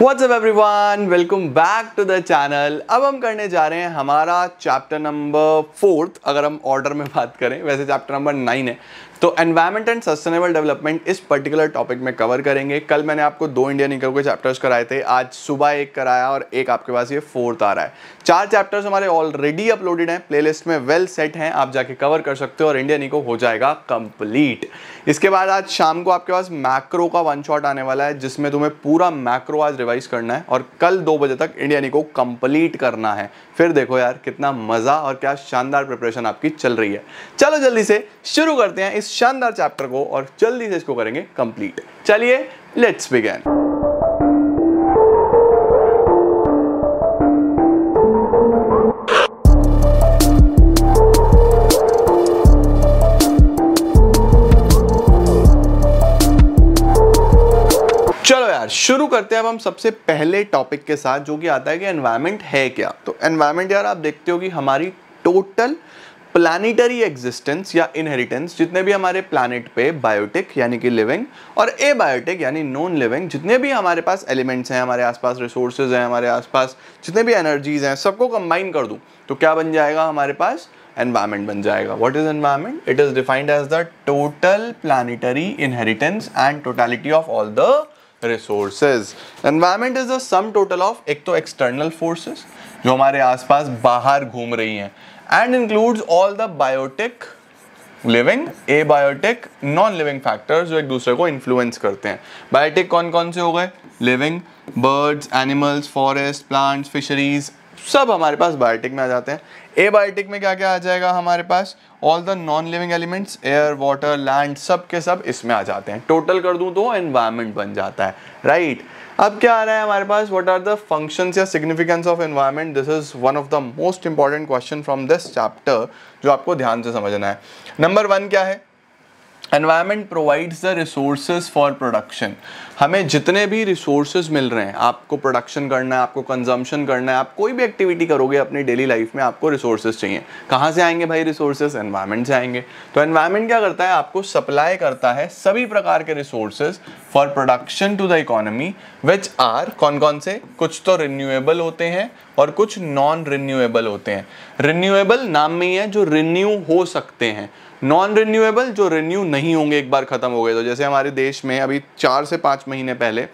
What's up everyone welcome back to the channel अब हम करने जा रहे हैं हमारा चैप्टर नंबर फोर्थ अगर हम ऑर्डर में बात करें, वैसे चैप्टर नंबर नाइन है। तो एनवायरमेंट एंड सस्टेनेबल डेवलपमेंट इस पर्टिकुलर टॉपिक में कवर करेंगे। कल मैंने आपको दो इंडियन इको के चैप्टर्स कराए थे। आज सुबह एक कराया और एक आपके पास ये फोर्थ आ रहा है। चार चैप्टर्स हमारे ऑलरेडी अपलोडेड हैं। प्लेलिस्ट में वेल सेट हैं। आप जाके कवर कर सकते हो और इंडियन इको हो जाएगा कंप्लीट इसके बाद आज शाम को आपके पास मैक्रो का वन शॉट आने वाला है, जिसमें तुम्हें पूरा मैक्रो आज रिवाइज करना है और कल दो बजे तक इंडियन इको कंप्लीट करना है। फिर देखो यार, कितना मज़ा और क्या शानदार प्रिपरेशन आपकी चल रही है। चलो जल्दी से शुरू करते हैं इस शानदार चैप्टर को और जल्दी से इसको करेंगे कंप्लीट। चलिए लेट्स बिगेन यार, शुरू करते हैं अब हम सबसे पहले टॉपिक के साथ, जो कि आता है कि एनवायरनमेंट है क्या। तो एनवायरनमेंट यार, आप देखते हो कि हमारी टोटल प्लानिटरी एग्जिस्टेंस या इनहेरिटेंस जितने भी हमारे प्लानिट पे बायोटिक यानी कि लिविंग और ए बायोटिक यानी नॉन लिविंग जितने भी हमारे पास एलिमेंट्स हैं, हमारे आसपास रिसोर्सेज हैं, हमारे आसपास जितने भी एनर्जीज हैं, सबको कंबाइन कर दूँ तो क्या बन जाएगा हमारे पास? Environment बन जाएगा। What is environment? It is defined as the total planetary inheritance and totality of all the resources. Environment is the sum total of, एक तो external forces, जो हमारे आसपास बाहर घूम रही हैं। And includes all the biotic living abiotic non living factors जो एक दूसरे को इन्फ्लुएंस करते हैं। बायोटिक कौन कौन से हो गए? Living birds animals forest plants fisheries सब हमारे पास बायोटिक में आ जाते हैं। ए बायोटिक में क्या क्या आ जाएगा हमारे पास? All the non living elements air water land सब के सब इसमें आ जाते हैं। टोटल कर दूँ तो एनवायरमेंट बन जाता है। Right right? अब क्या आ रहा है हमारे पास? वट आर द फ़ंक्शंस या significance of environment this is one of the most important question from this chapter जो आपको ध्यान से समझना है। नंबर वन क्या है? Environment provides the resources for production हमें जितने भी रिसोर्सेज मिल रहे हैं, आपको प्रोडक्शन करना है, आपको कंजम्पशन करना है, आप कोई भी एक्टिविटी करोगे अपनी डेली लाइफ में, आपको रिसोर्सेज चाहिए। कहाँ से आएँगे भाई रिसोर्सेज एनवायरमेंट से आएँगे। तो एनवायरमेंट क्या करता है? आपको सप्लाई करता है सभी प्रकार के resources for production to the economy which are कौन कौन से? कुछ तो रिन्यूएबल होते हैं और कुछ नॉन रिन्यूएबल होते हैं। रिन्यूएबल नाम में ही है जो रिन्यू हो सकते हैं। नॉन रिन्यूएबल जो रिन्यू नहीं होंगे, एक बार खत्म हो गए तो। जैसे हमारे देश में अभी चार से पाँच महीने पहले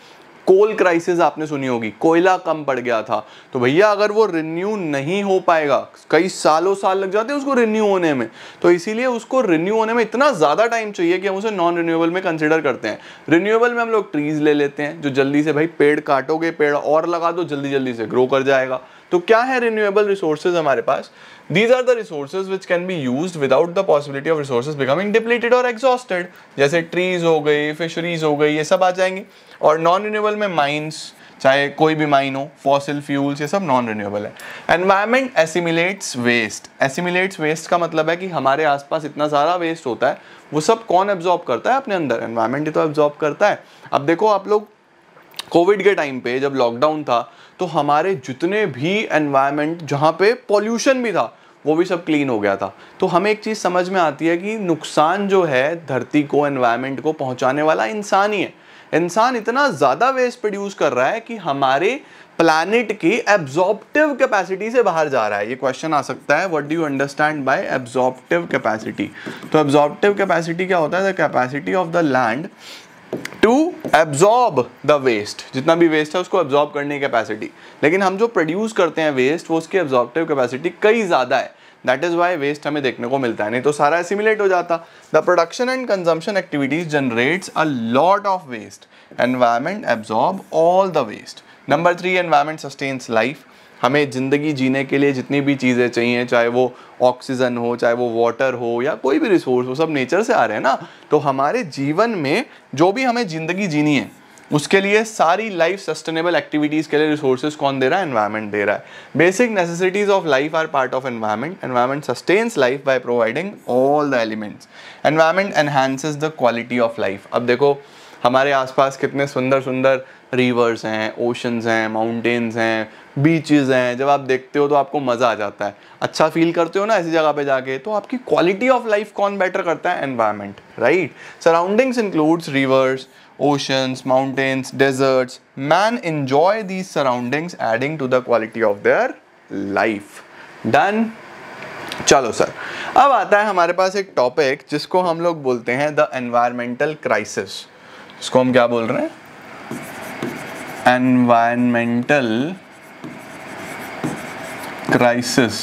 कोल क्राइसिस आपने सुनी होगी, कोयला कम पड़ गया था। तो भैया, अगर वो रिन्यू नहीं हो पाएगा, कई सालों साल लग जाते हैं उसको रिन्यू होने में। तो इसीलिए उसको रिन्यू होने में इतना ज़्यादा टाइम चाहिए कि हम उसे नॉन रिन्यूएबल में कंसिडर करते हैं। रिन्यूएबल में हम लोग ट्रीज ले लेते हैं, जो जल्दी से भाई पेड़ काटोगे, पेड़ और लगा दो जल्दी जल्दी से ग्रो कर जाएगा। तो क्या है रिन्यूएबल रिसोर्सेज हमारे पास? These are the resources which can be use without the possibility of resources becoming depleted और एग्जॉस्टेड जैसे ट्रीज हो गई फिशरीज हो गई, ये सब आ जाएँगे। और नॉन रिन्यूएबल में माइंस चाहे कोई भी माइन हो फॉसिल फ्यूल्स ये सब नॉन रिन्यूएबल है। Environment assimilates waste assimilates waste का मतलब है कि हमारे आसपास इतना सारा वेस्ट होता है, वो सब कौन एब्जॉर्ब करता है? अपने अंदर। एनवायरमेंट ही तो एब्जॉर्ब करता है। अब देखो, आप लोग कोविड के टाइम पे जब लॉकडाउन था तो हमारे जितने भी एनवायरनमेंट जहाँ पे पॉल्यूशन भी था, वो भी सब क्लीन हो गया था। तो हमें एक चीज़ समझ में आती है कि नुकसान जो है, धरती को एनवायरनमेंट को पहुँचाने वाला इंसान ही है। इंसान इतना ज़्यादा वेस्ट प्रोड्यूस कर रहा है कि हमारे प्लानिट की एब्जॉर्प्टिव कैपेसिटी से बाहर जा रहा है। ये क्वेश्चन आ सकता है what do you understand by absorptive capacity तो एब्जॉर्प्टिव कैपेसिटी क्या होता है? The capacity of the land to absorb the waste जितना भी वेस्ट है, उसको एब्जॉर्ब करने की कैपेसिटी लेकिन हम जो प्रोड्यूस करते हैं वेस्ट वो उसकी एब्जॉर्बटिव कैपेसिटी कई ज़्यादा है. दैट इज़ वाई वेस्ट हमें देखने को मिलता है. नहीं तो सारा एसिमुलेट हो जाता. The production and consumption activities generates a lot of waste environment absorb all the waste number three environment sustains life हमें ज़िंदगी जीने के लिए जितनी भी चीज़ें चाहिए, चाहे वो ऑक्सीजन हो, चाहे वो वाटर हो, या कोई भी रिसोर्स हो, सब नेचर से आ रहे हैं ना? तो हमारे जीवन में जो भी हमें ज़िंदगी जीनी है, उसके लिए सारी लाइफ सस्टेनेबल एक्टिविटीज़ के लिए रिसोर्सेज कौन दे रहा है? एनवायरनमेंट दे रहा है। Basic necessities of life are part of environment environment sustains life by providing all the elements environment enhances the quality of life अब देखो, हमारे आसपास कितने सुंदर सुंदर रिवर्स हैं ओशंस हैं माउंटेन्स हैं बीचेस हैं। जब आप देखते हो तो आपको मज़ा आ जाता है। अच्छा फील करते हो ना ऐसी जगह पे जाके तो आपकी क्वालिटी ऑफ़ लाइफ कौन बेटर करता है? Environment right surroundings includes rivers oceans, mountains, deserts. Man enjoy these surroundings adding to the quality of their life. Done? चलो सर अब आता है हमारे पास एक टॉपिक जिसको हम लोग बोलते हैं द एनवायरमेंटल क्राइसिस इसको हम क्या बोल रहे हैं? Environmental crisis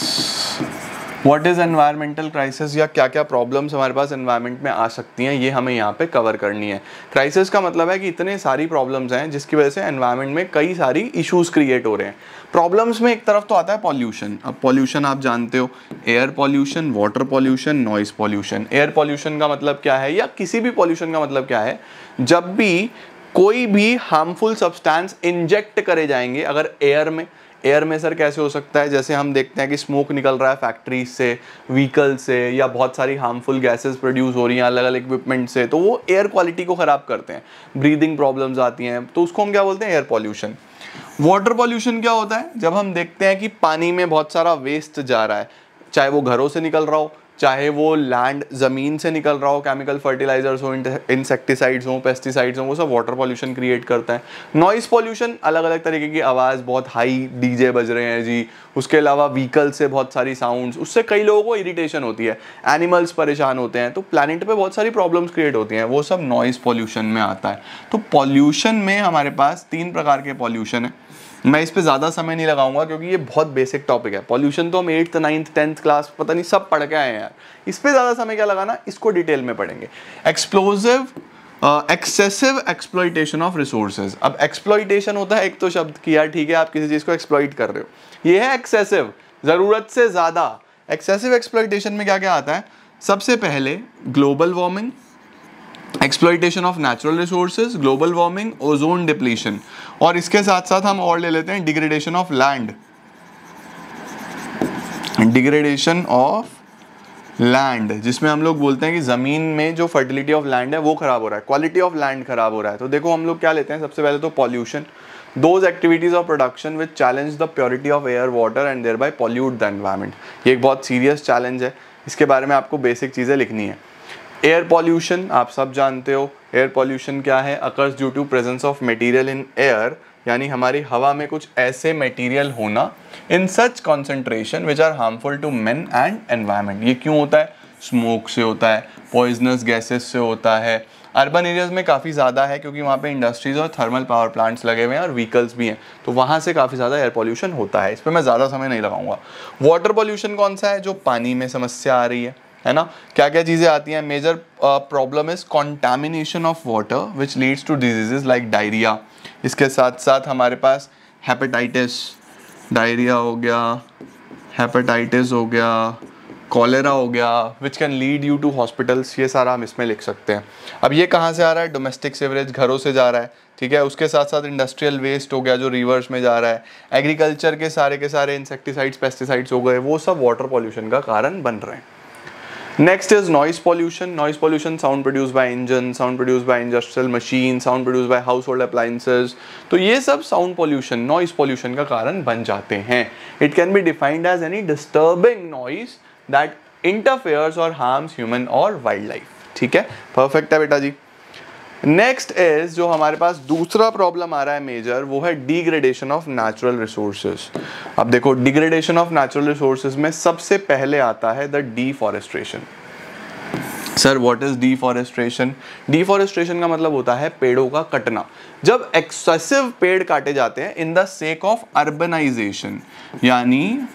what is environmental crisis या क्या क्या प्रॉब्लम्स हमारे पास एनवायरमेंट में आ सकती हैं? ये हमें यहाँ पे कवर करनी है। क्राइसिस का मतलब है कि इतने सारी प्रॉब्लम्स हैं जिसकी वजह से एनवायरमेंट में कई सारी इश्यूज़ क्रिएट हो रहे हैं। प्रॉब्लम्स में एक तरफ़ तो आता है पॉल्यूशन अब पॉल्यूशन आप जानते हो air pollution water pollution noise pollution air pollution का मतलब क्या है? या किसी भी पॉल्यूशन का मतलब क्या है? जब भी कोई भी हार्मफुल सब्सटेंस इंजेक्ट करे जाएँगे अगर एयर में। एयर में सर कैसे हो सकता है? जैसे हम देखते हैं कि स्मोक निकल रहा है फैक्ट्रीज से व्हीकल से, या बहुत सारी हार्मफुल गैसेस प्रोड्यूस हो रही हैं अलग अलग इक्विपमेंट से तो वो एयर क्वालिटी को ख़राब करते हैं। ब्रीदिंग प्रॉब्लम्स आती हैं तो उसको हम क्या बोलते हैं? एयर पॉल्यूशन वाटर पॉल्यूशन क्या होता है? जब हम देखते हैं कि पानी में बहुत सारा वेस्ट जा रहा है, चाहे वो घरों से निकल रहा हो चाहे वो लैंड ज़मीन से निकल रहा हो केमिकल फर्टिलाइजर्स हो इंसेक्टिसाइड्स हो पेस्टिसाइड्स हो, वो सब वाटर पॉल्यूशन क्रिएट करता है। नॉइस पॉल्यूशन अलग अलग तरीके की आवाज़, बहुत हाई डीजे बज रहे हैं जी। उसके अलावा व्हीकल से बहुत सारी साउंड्स उससे कई लोगों को इरीटेशन होती है। एनिमल्स परेशान होते हैं तो प्लानट पर बहुत सारी प्रॉब्लम्स क्रिएट होती हैं। वो सब नॉइस पॉल्यूशन में आता है। तो पॉल्यूशन में हमारे पास तीन प्रकार के पॉल्यूशन है। मैं इस पर ज़्यादा समय नहीं लगाऊँगा क्योंकि ये बहुत बेसिक टॉपिक है। पॉल्यूशन तो हम एट्थ नाइन्थ टेंथ क्लास पता नहीं सब पढ़ के आए हैं यार। इस पर ज़्यादा समय क्या लगाना? इसको डिटेल में पढ़ेंगे। Explosive excessive exploitation of resources अब एक्सप्लोइटेशन होता है एक तो शब्द किया ठीक है, आप किसी चीज़ को एक्सप्लॉइट कर रहे हो। ये है एक्सेसिव ज़रूरत से ज़्यादा। एक्सेसिव एक्सप्लोइटेशन में क्या क्या आता है? सबसे पहले global warming exploitation of natural resources global warming ozone depletion और इसके साथ साथ हम और ले लेते हैं degradation of land degradation of land जिसमें हम लोग बोलते हैं कि ज़मीन में जो फर्टिलिटी ऑफ़ लैंड है, वो खराब हो रहा है। क्वालिटी ऑफ़ लैंड खराब हो रहा है। तो देखो हम लोग क्या लेते हैं? सबसे पहले तो pollution those activities of production which challenge the purity of air water and thereby pollute the environment ये एक बहुत सीरियस चैलेंज है। इसके बारे में आपको बेसिक चीज़ें लिखनी है। एयर पॉल्यूशन आप सब जानते हो एयर पॉल्यूशन क्या है? Occurs due to presence of material in air यानी हमारी हवा में कुछ ऐसे मटेरियल होना in such concentration which are harmful to man and environment ये क्यों होता है? स्मोक से होता है पॉइजनस गैसेस से होता है। अर्बन एरियाज़ में काफ़ी ज़्यादा है क्योंकि वहाँ पे इंडस्ट्रीज़ और थर्मल पावर प्लांट्स लगे हुए हैं और व्हीकल्स भी हैं। तो वहाँ से काफ़ी ज़्यादा एयर पॉल्यूशन होता है। इस पर मैं ज़्यादा समय नहीं लगाऊँगा। वाटर पॉल्यूशन कौन सा है? जो पानी में समस्या आ रही है। है ना? क्या क्या चीज़ें आती हैं? Major problem is contamination of water which leads to diseases like diarrhoea इसके साथ साथ हमारे पास हेपेटाइटिस डायरिया हो गया हेपेटाइटिस हो गया कॉलेरा हो गया which can lead you to hospitals ये सारा हम इसमें लिख सकते हैं। अब ये कहाँ से आ रहा है? डोमेस्टिक सेवरेज घरों से जा रहा है, ठीक है? उसके साथ साथ इंडस्ट्रियल वेस्ट हो गया जो रिवर्स में जा रहा है। एग्रीकल्चर के सारे के सारे इंसेक्टिसाइड्स पेस्टिसाइड्स हो गए, वो सब वाटर पॉल्यूशन का कारण बन रहे हैं। Next is noise pollution noise pollution sound produce by engine sound produce by industrial machine sound produce by household appliances तो ये सब साउंड पॉल्यूशन नॉइस पॉल्यूशन का कारण बन जाते हैं. It can be defined as any disturbing noise that interferes और harm human और वाइल्ड लाइफ ठीक है? परफेक्ट है बेटा जी. नेक्स्ट इज़ जो हमारे पास दूसरा प्रॉब्लम आ रहा है मेजर वो है डिग्रेडेशन ऑफ़ नेचुरल रिसोर्सेज अब देखो डिग्रेडेशन ऑफ़ नेचुरल रिसोर्सेज में सबसे पहले आता है the deforestation sir what is deforestation deforestation का मतलब होता है पेड़ों का कटना. जब एक्सेसिव पेड़ काटे जाते हैं in the sake of urbanisation यानी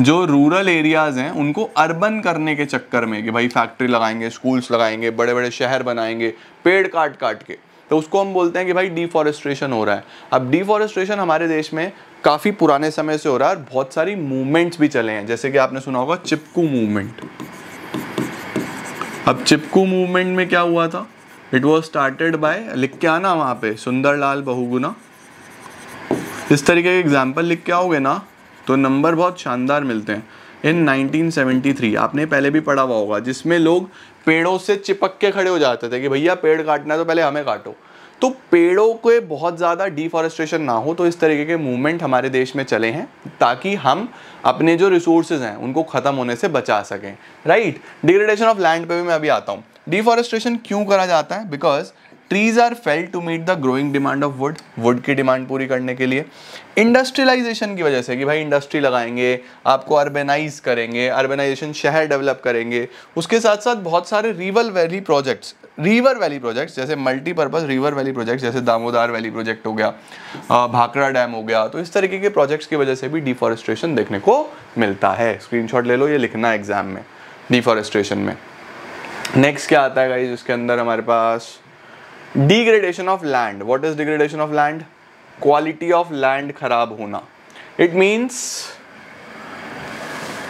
जो रूरल एरियाज़ हैं, उनको अर्बन करने के चक्कर में कि भाई फैक्ट्री लगाएँगे स्कूल्स लगाएँगे बड़े बड़े शहर बनाएँगे, पेड़ काट काट के। तो उसको हम बोलते हैं कि भाई डिफॉरेस्ट्रेशन हो रहा है। अब डिफॉरेस्ट्रेशन हमारे देश में काफ़ी पुराने समय से हो रहा है और बहुत सारी मूवमेंट्स भी चले हैं। जैसे कि आपने सुना होगा चिपकू मूवमेंट अब चिपकू मूवमेंट में क्या हुआ था? इट वॉज़ स्टार्टेड बाय लिख के आना वहाँ पे, सुंदरलाल बहुगुना इस तरीके के एग्ज़ाम्पल लिख के आओगे ना तो नंबर बहुत शानदार मिलते हैं। इन 1973 आपने पहले भी पढ़ा हुआ होगा, जिसमें लोग पेड़ों से चिपक के खड़े हो जाते थे कि भैया पेड़ काटना है तो पहले हमें काटो। तो पेड़ों के बहुत ज़्यादा डिफॉरेस्ट्रेशन ना हो तो इस तरीके के मूवमेंट हमारे देश में चले हैं, ताकि हम अपने जो रिसोर्सेज हैं, उनको ख़त्म होने से बचा सकें। राइट डिग्रेडेशन ऑफ़ लैंड पे भी मैं अभी आता हूँ। डिफॉरेस्ट्रेशन क्यों करा जाता है? Because trees are fail to meet the growing demand of wood wood की डिमांड पूरी करने के लिए। इंडस्ट्रियलाइजेशन की वजह से कि भाई इंडस्ट्री लगाएँगे, आपको अर्बेनाइज करेंगे अर्बेनाइजेशन शहर डेवलप करेंगे, उसके साथ साथ बहुत सारे river valley projects river valley projects जैसे मल्टीपर्पज़ रिवर वैली प्रोजेक्ट्स जैसे दामोदार वैली प्रोजेक्ट हो गया भाखड़ा डैम हो गया तो इस तरीके के प्रोजेक्ट्स की वजह से भी डिफॉरेस्ट्रेशन देखने को मिलता है। स्क्रीनशॉट ले लो, ये लिखना एग्ज़ाम में डिफॉरेस्ट्रेशन में। नेक्स्ट क्या आता है गाइज़ इसके अंदर हमारे पास degradation of land what is degradation of land quality of land खराब होना. It means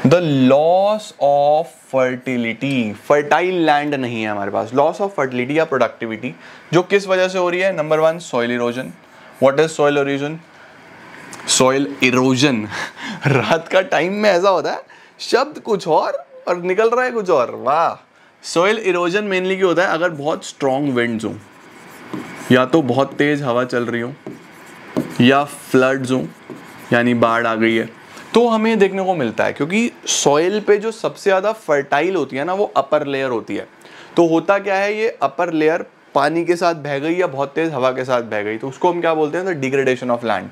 the loss of fertility fertile land नहीं है हमारे पास. लॉस ऑफ़ फर्टिलिटी या प्रोडक्टिविटी जो किस वजह से हो रही है? Number one soil erosion what is soil erosion soil erosion रात का टाइम में ऐसा होता है, शब्द कुछ और और निकल रहा है कुछ और. वाह. सॉइल इरोजन मेनली क्या होता है? अगर बहुत स्ट्रॉन्ग विंड्स हो या तो बहुत तेज हवा चल रही हो, या फ्लड्स हो, यानी बाढ़ आ गई है तो हमें देखने को मिलता है। क्योंकि सॉइल पे जो सबसे ज़्यादा फर्टाइल होती है ना, वो अपर लेयर होती है। तो होता क्या है, ये अपर लेयर पानी के साथ बह गई या बहुत तेज हवा के साथ बह गई तो उसको हम क्या बोलते हैं the degradation of land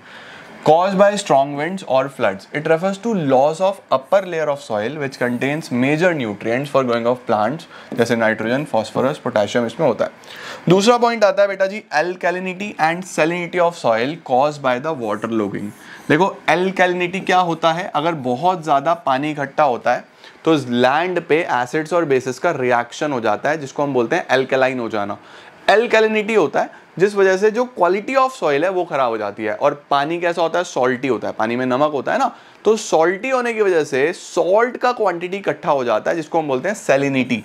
caused by strong winds or floods. It refers to loss of upper layer of soil, which contains major nutrients for growing of plants, जैसे नाइट्रोजन फॉस्फोरस पोटेशियम इसमें होता है। दूसरा पॉइंट आता है बेटा जी alkalinity and salinity of soil cause by the waterlogging देखो alkalinity क्या होता है? अगर बहुत ज़्यादा पानी इकट्ठा होता है तो लैंड पे एसिड्स और बेसिस का रिएक्शन हो जाता है, जिसको हम बोलते हैं एल्केलाइन हो जाना। एल्कैलिनिटी होता है, जिस वजह से जो क्वालिटी ऑफ़ सॉइल है, वो खराब हो जाती है। और पानी कैसा होता है? सॉल्टी होता है। पानी में नमक होता है ना? तो सॉल्टी होने की वजह से सॉल्ट का क्वांटिटी इकट्ठा हो जाता है, जिसको हम बोलते हैं सेलिनिटी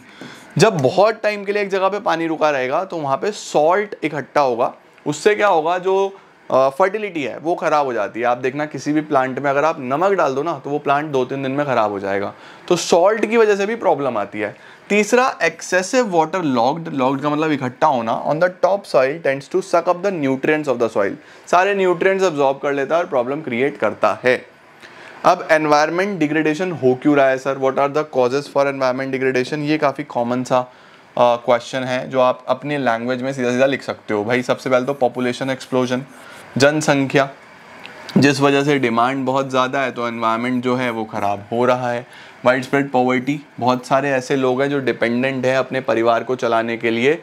जब बहुत टाइम के लिए एक जगह पे पानी रुका रहेगा तो वहाँ पे सॉल्ट इकट्ठा होगा। उससे क्या होगा? जो फर्टिलिटी है वो ख़राब हो जाती है। आप देखना किसी भी प्लांट में अगर आप नमक डाल दो ना तो वो प्लांट दो तीन दिन में ख़राब हो जाएगा। तो सॉल्ट की वजह से भी प्रॉब्लम आती है। तीसरा एक्सेसिव वाटर लॉक्ड लॉक्ड का मतलब इकट्ठा होना on the top soil tends to suck up the nutrients of the soil सारे न्यूट्रिएंट्स अब्जॉर्ब कर लेता है और प्रॉब्लम क्रिएट करता है। अब एनवायरमेंट डिग्रेडेशन हो क्यों रहा है sir what are the causes for environment degradation ये काफ़ी कॉमन सा क्वेश्चन uh, है जो आप अपनी लैंग्वेज में सीधा सीधा लिख सकते हो। भाई सबसे पहले तो पॉपुलेशन एक्सप्लोजन जनसंख्या, जिस वजह से डिमांड बहुत ज़्यादा है तो एनवायरनमेंट जो है वो ख़राब हो रहा है। वाइड स्प्रेड पॉवर्टी बहुत सारे ऐसे लोग हैं जो डिपेंडेंट है अपने परिवार को चलाने के लिए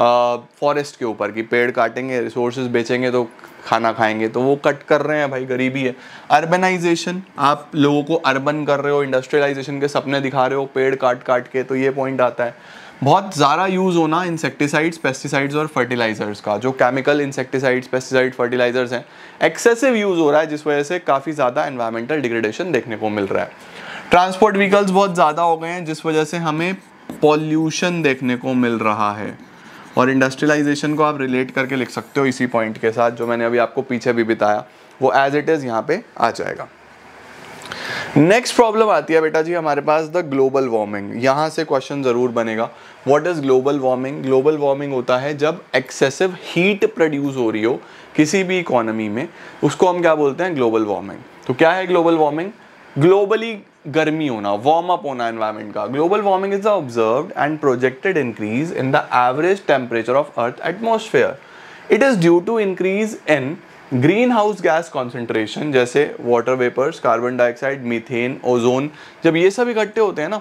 फॉरेस्ट के ऊपर कि पेड़ काटेंगे रिसोर्स बेचेंगे तो खाना खाएँगे। तो वो कट कर रहे हैं भाई, गरीबी है। अर्बनाइजेशन आप लोगों को अर्बन कर रहे हो इंडस्ट्रियलाइजेशन के सपने दिखा रहे हो, पेड़ काट काट के तो ये पॉइंट आता है। बहुत ज़्यादा यूज़ होना इंसेक्टिसाइड्स पेस्टिसाइड्स और फर्टिलाइजर्स का, जो केमिकल इंसेक्टिसाइड्स पेस्टिसाइड फर्टिलाइजर्स हैं। एक्सेसिव यूज़ हो रहा है, जिस वजह से काफ़ी ज़्यादा एनवायरमेंटल डिग्रेडेशन देखने को मिल रहा है। ट्रांसपोर्ट व्हीकल्स बहुत ज़्यादा हो गए हैं, जिस वजह से हमें पॉल्यूशन देखने को मिल रहा है। और इंडस्ट्रियलाइजेशन को आप रिलेट करके लिख सकते हो इसी पॉइंट के साथ, जो मैंने अभी आपको पीछे भी बताया। वो एज इट इज़ यहाँ पे आ जाएगा। नेक्स्ट प्रॉब्लम आती है बेटा जी, हमारे पास द ग्लोबल वार्मिंग यहाँ से क्वेश्चन ज़रूर बनेगा. What is global warming global warming होता है जब एक्सेसिव हीट प्रोड्यूस हो रही हो किसी भी इकोनॉमी में, उसको हम क्या बोलते हैं? ग्लोबल वार्मिंग तो क्या है ग्लोबल वार्मिंग ग्लोबली गर्मी होना वार्म अप होना एनवायरमेंट का. Global warming is the observe and projected increase in the average temperature of earth atmosphere it is due to increase in greenhouse gas concentration जैसे water vapours carbon dioxide methane ozone जब ये सब इकट्ठे होते हैं ना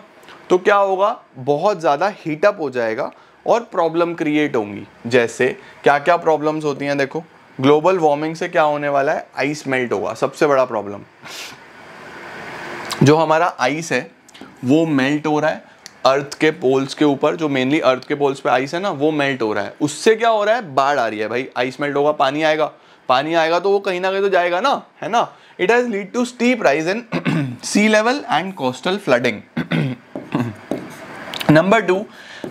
तो क्या होगा? बहुत ज़्यादा हीटअप हो जाएगा और प्रॉब्लम क्रिएट होंगी। जैसे क्या क्या प्रॉब्लम्स होती हैं देखो। ग्लोबल वार्मिंग से क्या होने वाला है? आइस मेल्ट होगा, सबसे बड़ा प्रॉब्लम जो हमारा आइस है, वो मेल्ट हो रहा है। अर्थ के पोल्स के ऊपर, जो मेनली अर्थ के पोल्स पे आइस है ना, वो मेल्ट हो रहा है। उससे क्या हो रहा है? बाढ़ आ रही है भाई। आइस मेल्ट होगा, पानी आएगा। पानी आएगा तो वो कहीं ना कहीं तो जाएगा ना, है ना? It has lead to steep rise in sea level and coastal flooding number two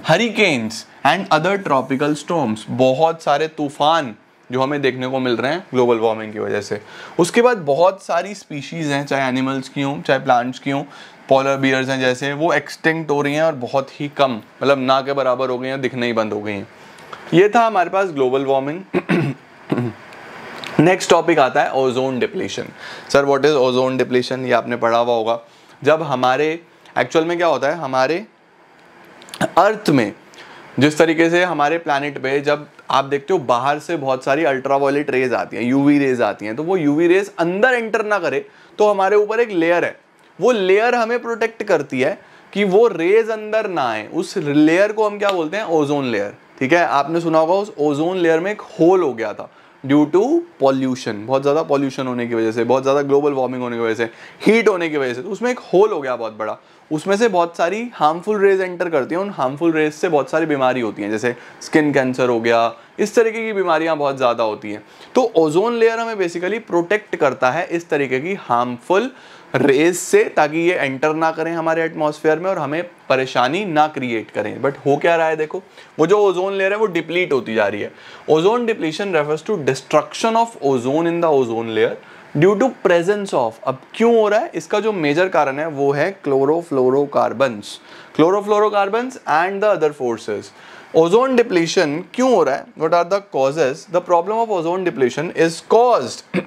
hurricanes and other tropical storms बहुत सारे तूफ़ान जो हमें देखने को मिल रहे हैं ग्लोबल वार्मिंग की वजह से। उसके बाद बहुत सारी स्पीशीज़ हैं, चाहे एनिमल्स की हों, चाहे प्लांट्स की हों पॉलर बियर्स हैं जैसे, वो एक्सटिंक्ट हो रही हैं और बहुत ही कम मतलब ना के बराबर हो गई हैं, दिखने ही बंद हो गई हैं। ये था हमारे पास ग्लोबल वार्मिंग नेक्स्ट टॉपिक आता है ozone depletion sir what is ozone depletion ये आपने पढ़ा हुआ होगा। जब हमारे एक्चुअल में क्या होता है? हमारे अर्थ में, जिस तरीके से हमारे प्लानट पे जब आप देखते हो, बाहर से बहुत सारी अल्ट्रावायलेट रेज आती हैं यूवी रेज आती हैं तो वो यूवी रेज अंदर एंटर ना करे तो हमारे ऊपर एक लेयर है। वो लेयर हमें प्रोटेक्ट करती है कि वो रेज अंदर ना आए। उस लेयर को हम क्या बोलते हैं? ओजोन लेयर ठीक है? आपने सुना होगा, उस ओजोन लेयर में एक होल हो गया था। ड्यू टू पॉल्यूशन बहुत ज़्यादा पॉल्यूशन होने की वजह से, बहुत ज़्यादा ग्लोबल वार्मिंग होने की वजह से हीट होने की वजह से तो उसमें एक होल हो गया बहुत बड़ा। उसमें से बहुत सारी हार्मफुल रेज एंटर करती हैं, उन हार्मफुल रेज से बहुत सारी बीमारी होती हैं, जैसे स्किन कैंसर हो गया, इस तरीके की बीमारियाँ बहुत ज़्यादा होती हैं। तो ओजोन लेयर हमें बेसिकली प्रोटेक्ट करता है इस तरीके की हार्मफुल रेज से, ताकि ये एंटर ना करें हमारे एटमॉस्फेयर में और हमें परेशानी ना क्रिएट करें। बट हो क्या रहा है देखो, वो जो ओजोन लेयर है, वो डिप्लीट होती जा रही है। Ozone depletion refers to destruction of ozone in the ozone layer due to presence of अब क्यों हो रहा है? इसका जो मेजर कारण है, वो है chlorofluorocarbons chlorofluorocarbons and the other forces ozone depletion क्यों हो रहा है? What are the causes the problem of ozone depletion is caused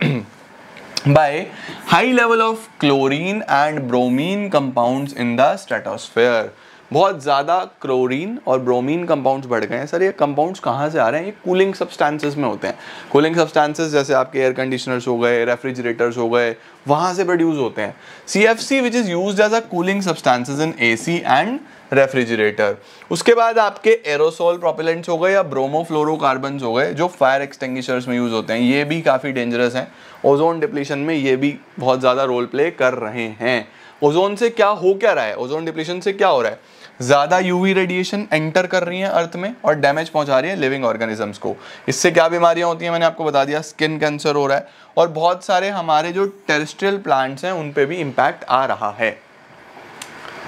by high level of chlorine and bromine compounds in the stratosphere. बहुत ज़्यादा क्लोरीन और bromine compounds बढ़ गए हैं। सर, ये कंपाउंड्स कहाँ से आ रहे हैं? ये कूलिंग सब्सटेंसेस में होते हैं। कूलिंग सब्सटेंसेस जैसे आपके एयर कंडीशनर्स हो गए रेफ्रिजरेटर्स हो गए, वहाँ से प्रोड्यूस होते हैं। C F C which is use as a cooling substances in A C and refrigerator. उसके बाद आपके एरोसोल प्रोपेलेंट्स हो गए या ब्रोमोफ्लोरोकार्बन हो गए, जो फायर एक्सटेंगिशर्स में यूज़ होते हैं, ये भी काफ़ी डेंजरस हैं। ओजोन डिप्लीशन में ये भी बहुत ज़्यादा रोल प्ले कर रहे हैं। ओजोन से क्या हो क्या रहा है? ओजोन डिप्लीशन से क्या हो रहा है? ज़्यादा यूवी रेडिएशन एंटर कर रही है अर्थ में और डैमेज पहुँचा रही है लिविंग ऑर्गेनिजम्स को। इससे क्या बीमारियाँ होती हैं, मैंने आपको बता दिया स्किन कैंसर हो रहा है और बहुत सारे हमारे जो टेरेस्ट्रियल प्लांट्स हैं, उन पर भी इम्पैक्ट आ रहा है।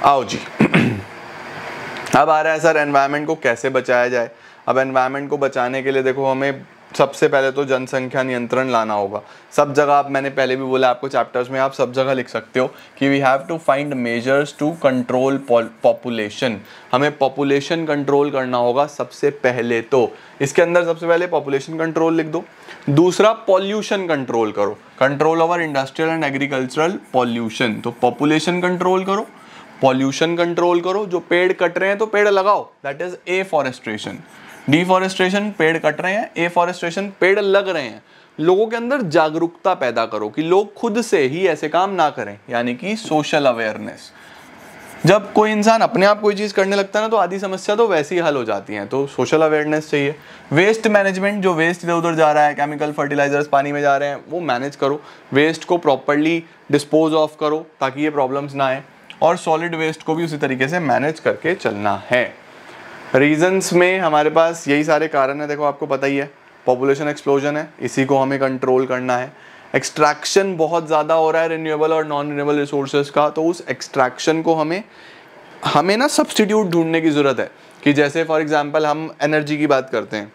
आओ जी। अब आ रहा है सर एनवायरनमेंट को कैसे बचाया जाए? अब एनवायरनमेंट को बचाने के लिए देखो, हमें सबसे पहले तो जनसंख्या नियंत्रण लाना होगा। सब जगह आप, मैंने पहले भी बोला आपको चैप्टर्स में, आप सब जगह लिख सकते हो कि we have to find measures to control population हमें पॉपुलेशन कंट्रोल करना होगा सबसे पहले तो। इसके अंदर सबसे पहले पॉपुलेशन कंट्रोल लिख दो। दूसरा पॉल्यूशन कंट्रोल करो। Control over industrial and agricultural pollution तो पॉपुलेशन कंट्रोल करो। पॉल्यूशन कंट्रोल करो, जो पेड़ कट रहे हैं तो पेड़ लगाओ। That is a forestation deforestation पेड़ कट रहे हैं एफॉरेस्ट्रेशन पेड़ लग रहे हैं। लोगों के अंदर जागरूकता पैदा करो कि लोग खुद से ही ऐसे काम ना करें, यानी कि सोशल अवेयरनेस जब कोई इंसान अपने आप कोई चीज़ करने लगता है ना तो आधी समस्या तो वैसे ही हल हो जाती है। तो सोशल अवेयरनेस चाहिए। वेस्ट मैनेजमेंट जो वेस्ट इधर उधर जा रहा है केमिकल फर्टिलाइजर्स पानी में जा रहे हैं, वो मैनेज करो। वेस्ट को प्रॉपरली डिस्पोज ऑफ़ करो, ताकि ये प्रॉब्लम्स ना आए। और सॉलिड वेस्ट को भी उसी तरीके से मैनेज करके चलना है। रीजंस में हमारे पास यही सारे कारण है, देखो आपको पता ही है पॉपुलेशन एक्सप्लोजन है, इसी को हमें कंट्रोल करना है। एक्सट्रैक्शन बहुत ज़्यादा हो रहा है रिन्यूएबल और नॉन रिन्यूएबल रिसोर्सेज का तो उस एक्सट्रैक्शन को हमें हमें ना सब्सटीट्यूट ढूँढने की ज़रूरत है। कि जैसे फॉर एग्जांपल हम एनर्जी की बात करते हैं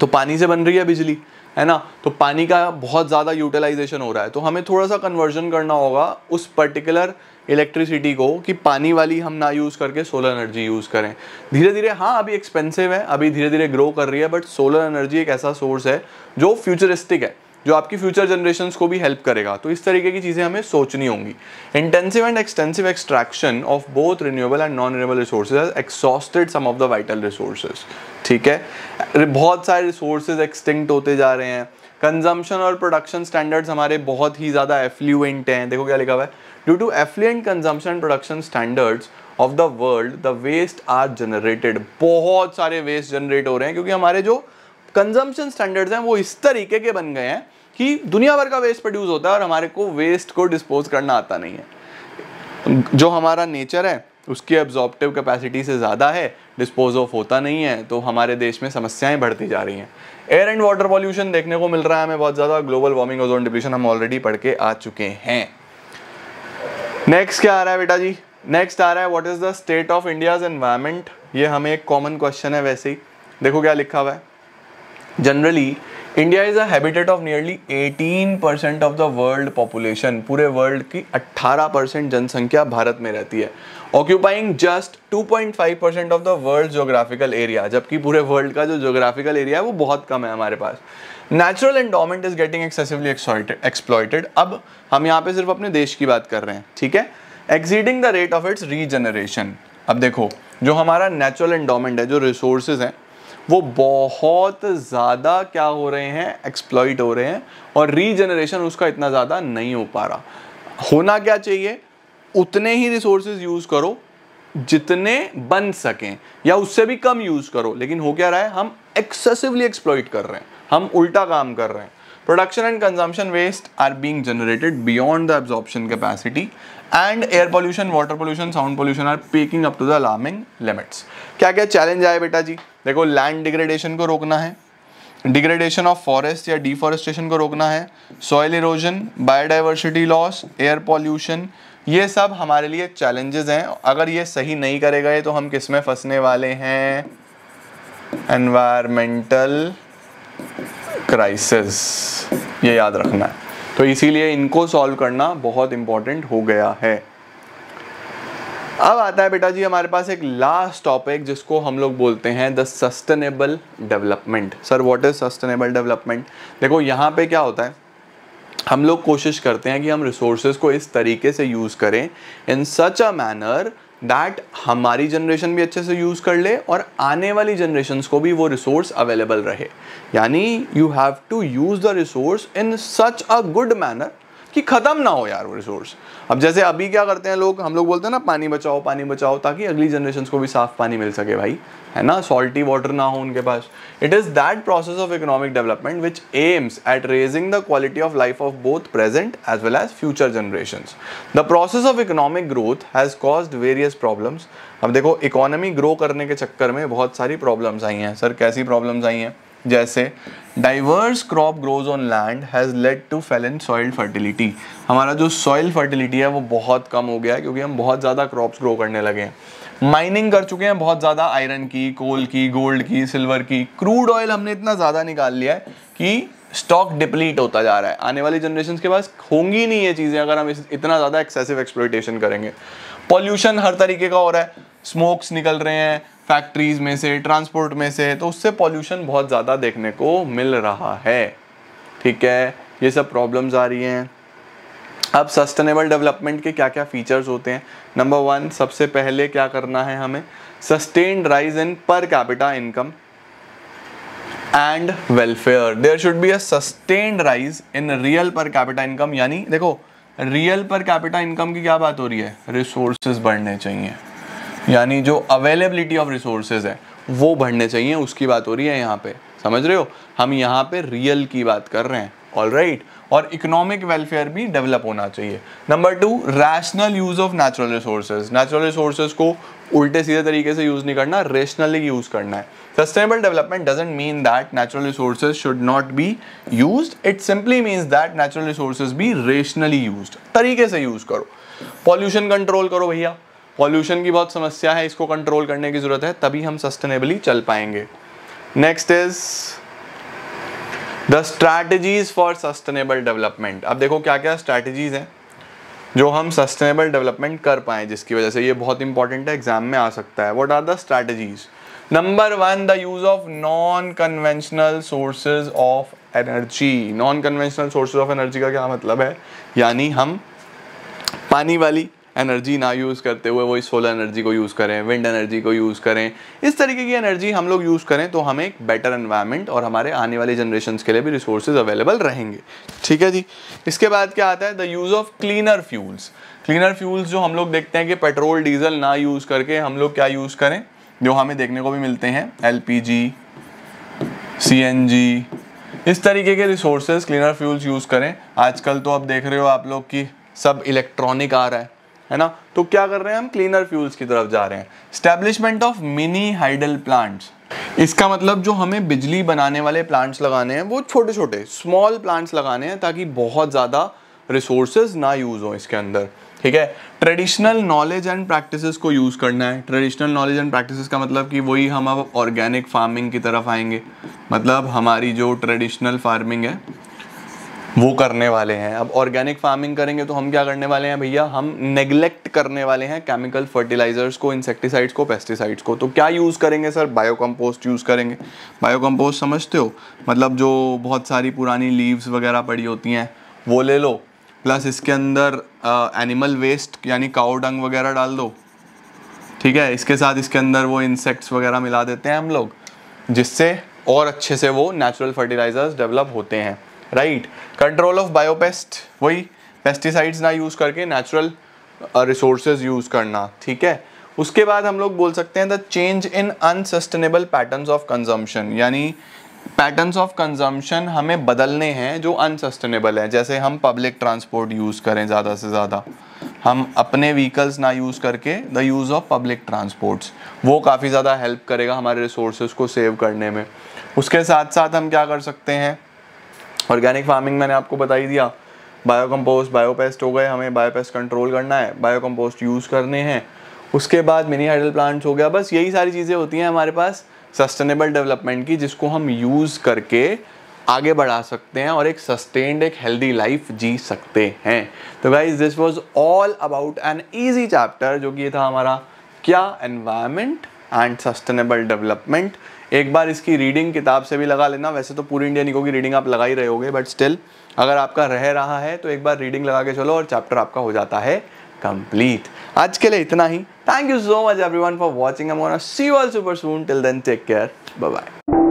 तो पानी से बन रही है बिजली, है ना? तो पानी का बहुत ज़्यादा यूटिलाइजेशन हो रहा है तो हमें थोड़ा सा कन्वर्जन करना होगा उस पर्टिकुलर इलेक्ट्रिसिटी को कि पानी वाली हम ना यूज़ करके सोलर एनर्जी यूज़ करें। धीरे धीरे हाँ अभी एक्सपेंसिव है, अभी धीरे धीरे ग्रो कर रही है बट सोलर एनर्जी एक ऐसा सोर्स है जो फ्यूचरिस्टिक है, जो आपकी फ्यूचर जनरेशन को भी हेल्प करेगा। तो इस तरीके की चीज़ें हमें सोचनी होंगी। Intensive and extensive extraction of both renewable and non renewable resources exhausted some of the vital resources ठीक है? बहुत सारे रिसोर्सेज एक्सटिंक्ट होते जा रहे हैं। कंजम्पशन और प्रोडक्शन स्टैंडर्ड्स हमारे बहुत ही ज़्यादा एफ्लुएंट हैं। देखो क्या लिखा हुआ है? Due to affluent consumption production standards of the world the waste are generated बहुत सारे वेस्ट जनरेट हो रहे हैं, क्योंकि हमारे जो कंजम्पशन स्टैंडर्ड्स हैं, वो इस तरीके के बन गए हैं कि दुनिया भर का वेस्ट प्रोड्यूस होता है और हमारे को वेस्ट को डिस्पोज करना आता नहीं है। जो हमारा नेचर है, उसकी एब्जॉर्प्टिव कैपेसिटी से ज़्यादा है डिस्पोज ऑफ़ होता नहीं है तो हमारे देश में समस्याएँ बढ़ती जा रही हैं। एयर एंड वाटर पॉल्यूशन देखने को मिल रहा है, हमें बहुत ज़्यादा ग्लोबल वार्मिंग ओजोन डिप्रेशन हम ऑलरेडी पढ़ के आ चुके हैं। नेक्स्ट क्या आ रहा है बेटा जी? नेक्स्ट आ रहा है what is the state of India's environment ये हमें एक कॉमन क्वेश्चन है वैसे ही। देखो क्या लिखा हुआ है। Generally India is habitat of nearly 18 percent of the world population पूरे वर्ल्ड की 18 परसेंट जनसंख्या भारत में रहती है। Occupying just 2.5 percent of the world geographical area जबकि पूरे वर्ल्ड का जो जोग्राफिकल एरिया है, वो बहुत कम है हमारे पास। Natural endowment is getting excessively exploited अब हम यहाँ पे सिर्फ़ अपने देश की बात कर रहे हैं, ठीक है? Exceeding the rate of its regeneration अब देखो, जो हमारा नेचुरल एंडोमेंट है, जो रिसोर्सेज हैं, वो बहुत ज़्यादा क्या हो रहे हैं? एक्सप्लॉइट हो रहे हैं, और रीजनरेशन उसका इतना ज़्यादा नहीं हो पा रहा। होना क्या चाहिए? उतने ही रिसोर्सेज यूज़ करो जितने बन सकें, या उससे भी कम यूज़ करो। लेकिन हो क्या रहा है, हम एक्सेसिवली एक्सप्लॉइट कर रहे हैं, हम उल्टा काम कर रहे हैं। Production and consumption waste are being generated beyond the absorption capacity and air pollution, water pollution, sound pollution are peaking up to the alarming limits. क्या क्या चैलेंज आए बेटा जी? देखो लैंड डिग्रेडेशन को रोकना है डिग्रेडेशन ऑफ़ फॉरेस्ट या deforestation को रोकना है soil erosion biodiversity loss air pollution ये सब हमारे लिए चैलेंजेस हैं। अगर ये सही नहीं करे गए तो हम किसमें फंसने वाले हैं? एनवायरमेंटल क्राइसिस ये याद रखना है। तो इसीलिए इनको सॉल्व करना बहुत इंपॉर्टेंट हो गया है। अब आता है बेटा जी, हमारे पास एक लास्ट टॉपिक जिसको हम लोग बोलते हैं the sustainable development sir what is sustainable development देखो, यहाँ पे क्या होता है? हम लोग कोशिश करते हैं कि हम रिसोर्सेज को इस तरीके से यूज़ करें in such a manner that हमारी जनरेशन भी अच्छे से यूज़ कर ले और आने वाली जनरेशन को भी वो रिसोर्स अवेलेबल रहे। यानी you have to use the resource in such a good manner कि ख़त्म ना हो यार वो रिसोर्स अब जैसे अभी क्या करते हैं लोग, हम लोग बोलते हैं ना, पानी बचाओ पानी बचाओ, ताकि अगली जनरेशन को भी साफ़ पानी मिल सके भाई। है ना? सॉल्टी वाटर ना हो उनके पास। It is that process of economic development which aims at raising the quality of life of both present as well as future generation the process of economic growth has caused various problems अब देखो economy grow करने के चक्कर में बहुत सारी problems आई हैं। सर कैसी प्रॉब्लम्स आई हैं? जैसे diverse crop grows on land has led to fall in soil fertility हमारा जो सॉइल फर्टिलिटी है, वो बहुत कम हो गया है क्योंकि हम बहुत ज़्यादा क्रॉप्स ग्रो करने लगे हैं। माइनिंग कर चुके हैं बहुत ज़्यादा आयरन की कोल की गोल्ड की सिल्वर की। क्रूड ऑयल हमने इतना ज़्यादा निकाल लिया है कि स्टॉक डिप्लीट होता जा रहा है। आने वाली जनरेशन के पास होंगी नहीं ये चीज़ें अगर हम इतना ज़्यादा एक्सेसिव एक्सप्लोइटेशन करेंगे। पॉल्यूशन हर तरीके का हो रहा है। स्मोक्स निकल रहे हैं। फैक्ट्रीज में से ट्रांसपोर्ट में से तो उससे पॉल्यूशन बहुत ज़्यादा देखने को मिल रहा है। ठीक है? ये सब प्रॉब्लम्स आ रही हैं। अब सस्टेनेबल डेवलपमेंट के क्या क्या फीचर्स होते हैं? नंबर वन सबसे पहले क्या करना है हमें? Sustained rise in per capita income and welfare there should be a sustained rise in real per capita income यानी देखो रियल पर कैपिटा इनकम की क्या बात हो रही है? रिसोर्सेज बढ़ने चाहिए। यानी जो अवेलेबिलिटी ऑफ़ रिसोर्सेज है, वो बढ़ने चाहिए, उसकी बात हो रही है यहाँ पे। समझ रहे हो? हम यहाँ पे रियल की बात कर रहे हैं। All right? और इकोनॉमिक वेलफेयर भी डेवलप होना चाहिए। Number two rational use of natural resources natural resources को उल्टे सीधे तरीके से यूज़ नहीं करना रेशनली यूज़ करना है। Sustainable development doesn't mean that natural resources should not be use it simply means that natural resources भी रेशनली यूज़ तरीके से यूज़ करो। पॉल्यूशन कंट्रोल करो भैया। पॉल्यूशन की बहुत समस्या है, इसको कंट्रोल करने की ज़रूरत है, तभी हम सस्टेनेबली चल पाएँगे। Next is the strategies for sustainable development अब देखो क्या क्या स्ट्रैटेजीज हैं, जो हम सस्टेनेबल डेवलपमेंट कर पाएँ, जिसकी वजह से ये बहुत इंपॉर्टेंट है एग्ज़ाम में आ सकता है। What are the strategies number one the use of non conventional sources of energy non conventional sources of energy का क्या मतलब है? यानी हम पानी वाली एनर्जी ना यूज़ करते हुए वही सोलर एनर्जी को यूज़ करें विंड एनर्जी को यूज़ करें। इस तरीके की एनर्जी हम लोग यूज़ करें तो हमें एक बेटर एनवायरनमेंट और हमारे आने वाली जनरेशन के लिए भी रिसोर्सेज अवेलेबल रहेंगे। ठीक है जी? इसके बाद क्या आता है? The use of cleaner fuels cleaner fuels जो हम लोग देखते हैं कि पेट्रोल डीजल ना यूज़ करके हम लोग क्या यूज़ करें? जो हमें देखने को भी मिलते हैं एल सी इस तरीके के रिसोर्सेज क्लीनर फ्यूल्स यूज़ करें। आजकल तो आप देख रहे हो आप लोग की सब इलेक्ट्रॉनिक आ रहा है। है ना? तो क्या कर रहे हैं हम? क्लीनर फ्यूल्स की तरफ़ जा रहे हैं। Establishment of mini hydel plants इसका मतलब जो हमें बिजली बनाने वाले प्लांट्स लगाने हैं, वो छोटे छोटे स्मॉल प्लांट्स लगाने हैं ताकि बहुत ज़्यादा रिसोर्सेज ना यूज़ हो इसके अंदर। ठीक है? ट्रेडिशनल नॉलेज एंड प्रैक्टिसेस को यूज़ करना है। ट्रेडिशनल नॉलेज एंड प्रैक्टिसेस का मतलब कि वही हम अब ऑर्गेनिक फ़ार्मिंग की तरफ़ आएँगे। मतलब हमारी जो ट्रेडिशनल फ़ार्मिंग है वो करने वाले हैं। अब ऑर्गेनिक फ़ार्मिंग करेंगे तो हम क्या करने वाले हैं भैया? हम नेग्लेक्ट करने वाले हैं केमिकल फर्टिलाइजर्स को इंसेक्टिसाइड्स को पेस्टिसाइड्स को। तो क्या यूज़ करेंगे सर? बायो कंपोस्ट यूज़ करेंगे। बायो कंपोस्ट समझते हो? मतलब जो बहुत सारी पुरानी लीव्स वगैरह पड़ी होती हैं, वो ले लो। प्लस इसके अंदर एनिमल वेस्ट यानी काउ डंग वगैरह डाल दो। ठीक है? इसके साथ इसके अंदर वो इंसेक्ट्स वगैरह मिला देते हैं हम लोग, जिससे और अच्छे से वो नेचुरल फर्टिलाइजर्स डेवलप होते हैं। राइट कंट्रोल ऑफ़ बायोपेस्ट वही पेस्टिसाइड्स ना यूज़ करके नेचुरल रिसोर्सेज यूज़ करना, ठीक है? उसके बाद हम लोग बोल सकते हैं the change in unsustainable patterns of consumption यानी पैटर्न्स ऑफ़ कंजम्पशन हमें बदलने हैं जो अनसस्टेनेबल है, जैसे हम पब्लिक ट्रांसपोर्ट यूज़ करें ज़्यादा से ज़्यादा। हम अपने व्हीकल्स ना यूज़ करके the use of public transports वो काफ़ी ज़्यादा हेल्प करेगा हमारे रिसोर्सेज को सेव करने में। उसके साथ साथ हम क्या कर सकते हैं? ऑर्गेनिक फ़ार्मिंग मैंने आपको बता ही दिया। बायो कंपोस्ट बायोपेस्ट हो गए, हमें बायोपेस्ट कंट्रोल करना है बायो कंपोस्ट यूज़ करने हैं। उसके बाद मिनी हाइडल प्लांट्स हो गया। बस यही सारी चीज़ें होती हैं हमारे पास सस्टेनेबल डेवलपमेंट की, जिसको हम यूज़ करके आगे बढ़ा सकते हैं और एक सस्टेन्ड एक हेल्दी लाइफ जी सकते हैं। तो guys this was all about an easy chapter जो कि था हमारा क्या एनवायरमेंट एंड सस्टेनेबल डेवलपमेंट एक बार इसकी रीडिंग किताब से भी लगा लेना। वैसे तो पूरी इंडियन इको की रीडिंग आप लगा ही रहे होगे बट स्टिल अगर आपका रह रहा है तो एक बार रीडिंग लगा के चलो और चैप्टर आपका हो जाता है कंप्लीट आज के लिए इतना ही। Thank you so much everyone for watching I want see you all super soon till then take care bye bye